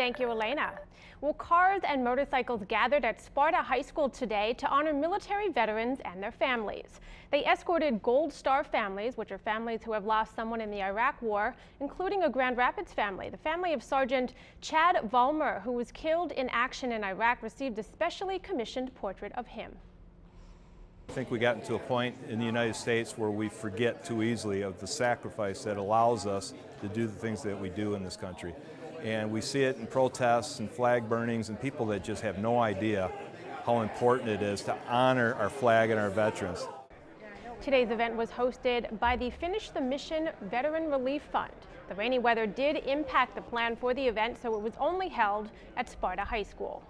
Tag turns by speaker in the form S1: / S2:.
S1: Thank you, Elena. Well, cars and motorcycles gathered at Sparta High School today to honor military veterans and their families. They escorted Gold Star families, which are families who have lost someone in the Iraq War, including a Grand Rapids family. The family of Sergeant Chad Vollmer, who was killed in action in Iraq, received a specially commissioned portrait of him.
S2: I think we got into a point in the United States where we forget too easily of the sacrifice that allows us to do the things that we do in this country. And we see it in protests and flag burnings and people that just have no idea how important it is to honor our flag and our veterans.
S1: Today's event was hosted by the Finish the Mission Veteran Relief Fund. The rainy weather did impact the plan for the event, so it was only held at Sparta High School.